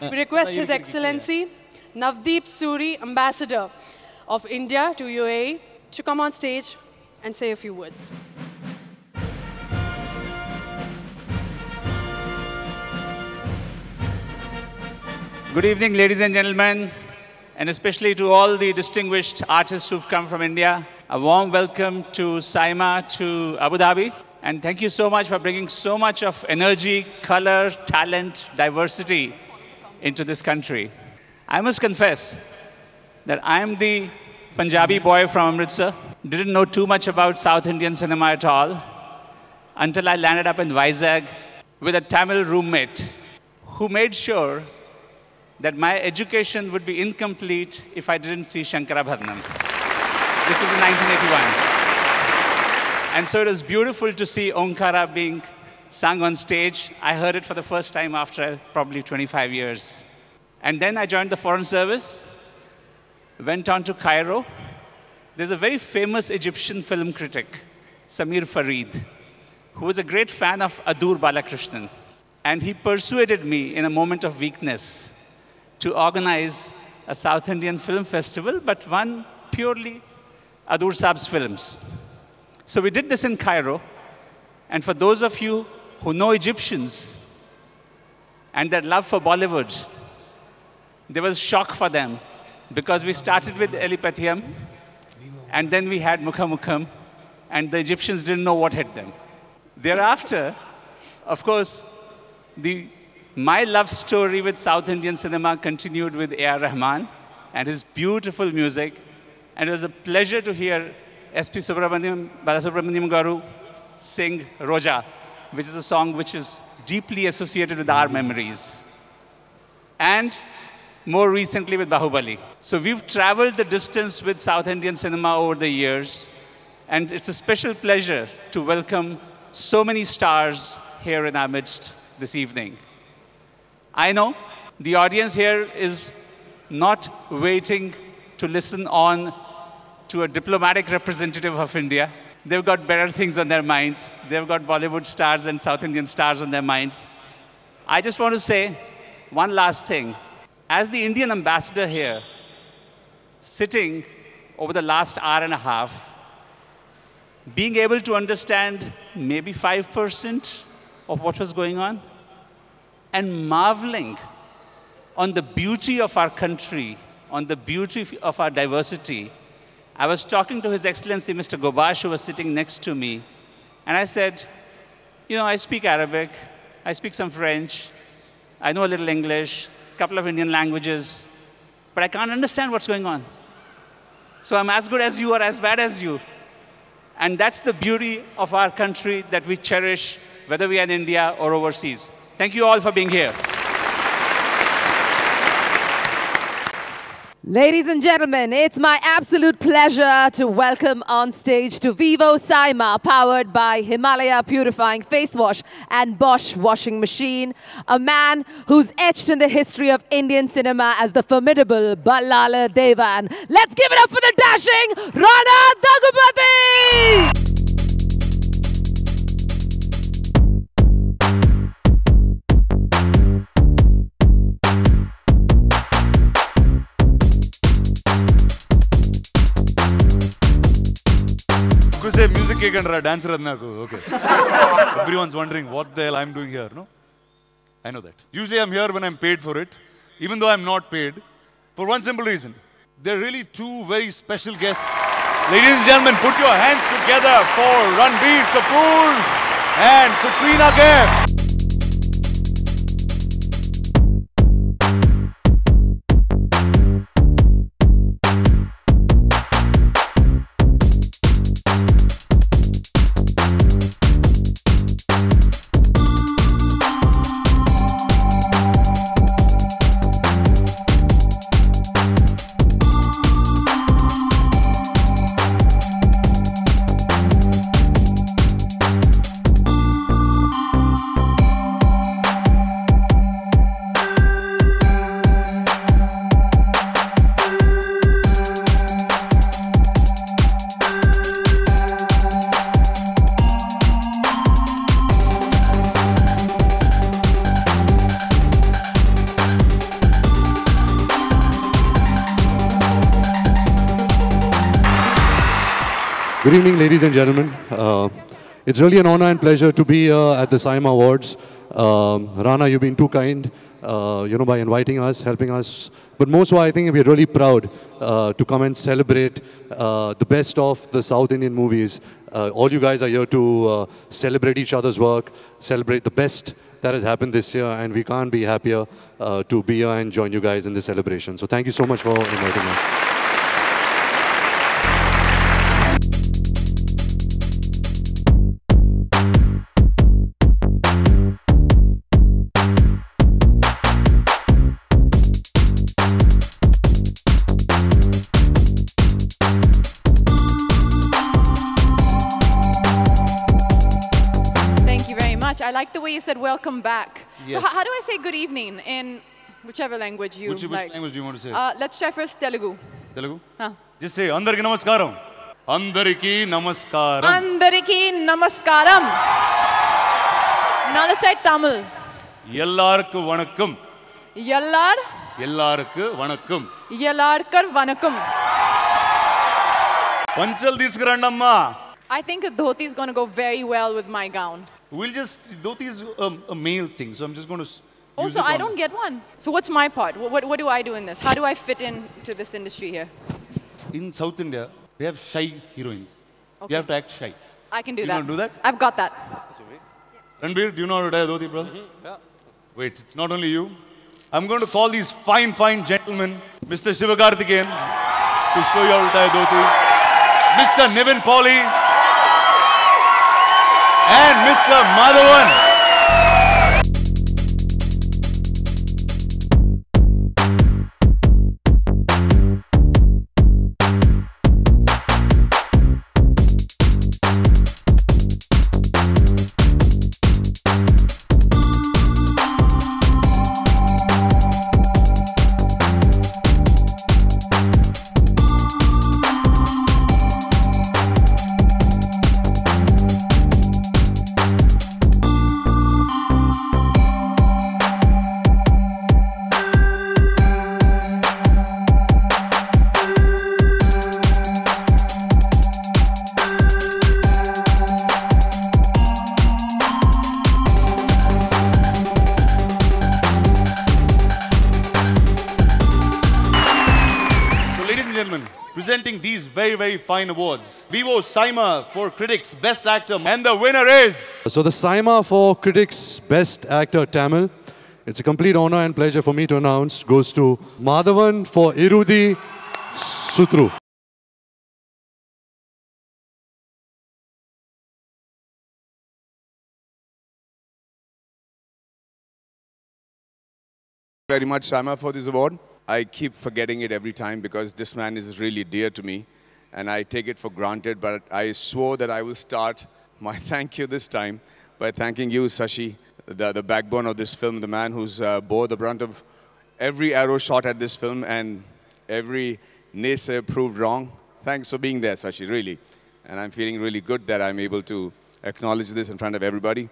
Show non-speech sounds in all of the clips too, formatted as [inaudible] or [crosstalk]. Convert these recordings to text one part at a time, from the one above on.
We request His Excellency Navdeep Suri, Ambassador of India to UAE, to come on stage and say a few words. Good evening, ladies and gentlemen, and especially to all the distinguished artists who've come from India. A warm welcome to SIIMA, to Abu Dhabi, and thank you so much for bringing so much of energy, color, talent, diversity into this country. I must confess that I am the Punjabi boy from Amritsar, didn't know too much about South Indian cinema at all until I landed up in Vizag with a Tamil roommate who made sure that my education would be incomplete if I didn't see Shankarabharanam. This was in 1981. And so it was beautiful to see Omkara being sung on stage. I heard it for the first time after uh, probably 25 years. And then I joined the Foreign Service, went on to Cairo. There's a very famous Egyptian film critic, Samir Farid, who was a great fan of Adoor Gopalakrishnan. And he persuaded me in a moment of weakness to organize a South Indian film festival, but one purely Adoor Saab's films. So we did this in Cairo. And for those of you who know Egyptians and their love for Bollywood, there was shock for them because we started with Elippathayam and then we had Mukhamukham and the Egyptians didn't know what hit them. Thereafter, of course, the my love story with South Indian cinema continued with A.R. Rahman and his beautiful music. And it was a pleasure to hear S.P. Subramaniam, Balasubramaniam Garu sing Roja, which is a song which is deeply associated with our memories. And more recently with Bahubali. So we've traveled the distance with South Indian cinema over the years. And it's a special pleasure to welcome so many stars here in our midst this evening. I know the audience here is not waiting to listen on to a diplomatic representative of India. They've got better things on their minds. They've got Bollywood stars and South Indian stars on their minds. I just want to say one last thing. As the Indian ambassador here, sitting over the last hour and a half, being able to understand maybe 5% of what was going on, and marveling on the beauty of our country, on the beauty of our diversity, I was talking to His Excellency Mr. Ghobash, who was sitting next to me, and I said, You know, I speak Arabic, I speak some French, I know a little English, a couple of Indian languages, but I can't understand what's going on. So I'm as good as you or as bad as you. And that's the beauty of our country that we cherish, whether we are in India or overseas. Thank you all for being here. Ladies and gentlemen, it's my absolute pleasure to welcome on stage to Vivo SIIMA, powered by Himalaya Purifying Face Wash and Bosch Washing Machine, a man who's etched in the history of Indian cinema as the formidable Ballala Devan. Let's give it up for the dashing ra dancer adnaku okay. Everyone's wondering what the hell i'm doing here no? I know that. Usually i'm here when i'm paid for it even though i'm not paid for one simple reason. There are really two very special guests. Ladies and gentlemen put your hands together for ranbir kapoor and katrina kaif. Good evening, ladies and gentlemen. Uh, it's really an honor and pleasure to be here at the SIIMA Awards. Um, Rana, you've been too kind, uh, you know, by inviting us, helping us. But most of all, I think we're really proud uh, to come and celebrate uh, the best of the South Indian movies. Uh, all you guys are here to uh, celebrate each other's work, celebrate the best that has happened this year, and we can't be happier uh, to be here and join you guys in this celebration. So thank you so much for inviting us. I like the way you said welcome back. So Yes. how, how do I say good evening in whichever language you Which, which like? language do you want to say? Uh, let's try first Telugu. Telugu? Huh. Just say, Andariki Namaskaram. Andariki Namaskaram. Andariki namaskaram. Now let's try Tamil. எல்லாருக்கு வணக்கம் Yallar, எல்லாருக்கு வணக்கம் yallarkar vanakkam. పంచల్ తీసుకురండి అమ్మా I think a dhoti is going to go very well with my gown. We'll just, dhoti is a, a male thing, so I'm just going to use Also, I don't get one. So what's my part? What, what, what do I do in this? How do I fit into this industry here? In South India, we have shy heroines. Okay. You have to act shy. I can do You that. gonna do that? I've got that. Ranbir, do you know how to tie a dhoti, brother? Yeah. Wait, it's not only you. I'm going to call these fine, fine gentlemen, Mr. Sivakarthikeyan, to show you how to tie a dhoti, Mr. Nivin Pauly, and Mr. Madhavan. Presenting these very, very fine awards, Vivo SIIMA for Critics Best Actor, and the winner is. So the SIIMA for Critics Best Actor Tamil, it's a complete honor and pleasure for me to announce, goes to Madhavan for Irudhi Suttru. very much, SIIMA, for this award. I keep forgetting it every time because this man is really dear to me and I take it for granted. But I swore that I will start my [laughs] thank you this time by thanking you, Sashi, the, the backbone of this film, the man who's uh, bore the brunt of every arrow shot at this film and every naysayer proved wrong. Thanks for being there, Sashi, really. And I'm feeling really good that I'm able to acknowledge this in front of everybody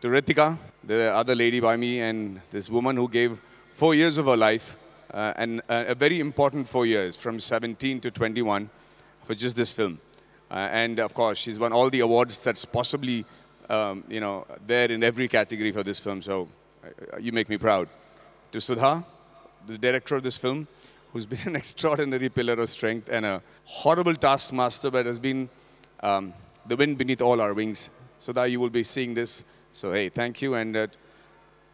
to Ritika, the other lady by me, and this woman who gave four years of her life, uh, and uh, a very important four years, from 17 to 21, for just this film. Uh, and of course, she's won all the awards that's possibly, um, you know, there in every category for this film. So uh, you make me proud. To Sudha, the director of this film, who's [laughs] been an extraordinary pillar of strength and a horrible taskmaster, but has been um, the wind beneath all our wings. Sudha, you will be seeing this. So, hey, thank you. And uh,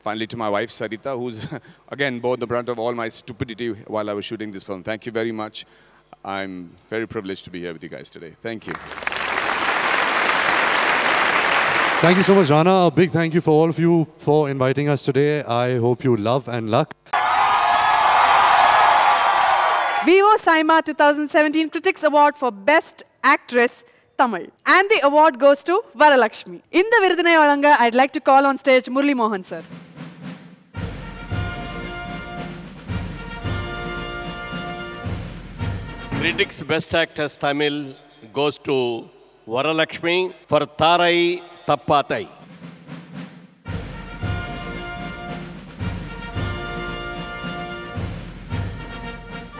finally, to my wife, Sarita, who's [laughs] again bore the brunt of all my stupidity while I was shooting this film. Thank you very much. I'm very privileged to be here with you guys today. Thank you. Thank you so much, Rana. A big thank you for all of you for inviting us today. I hope you love and luck. Vivo SIIMA 2017 Critics Award for Best Actress Tamil. And the award goes to Varalakshmi. In the Virudinai Varanga, I'd like to call on stage Murli Mohan sir. Critics Best Actress Tamil goes to Varalakshmi for Tharai Thappattai.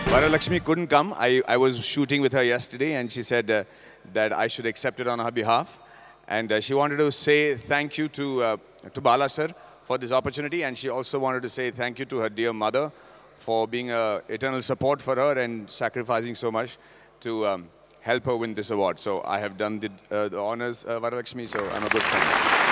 Varalakshmi couldn't come. I, I was shooting with her yesterday and she said uh, that I should accept it on her behalf. And uh, she wanted to say thank you to, uh, to Bala sir for this opportunity. And she also wanted to say thank you to her dear mother for being a eternal support for her and sacrificing so much to um, help her win this award. So I have done the, uh, the honors, uh, Varalakshmi, so I'm a good friend.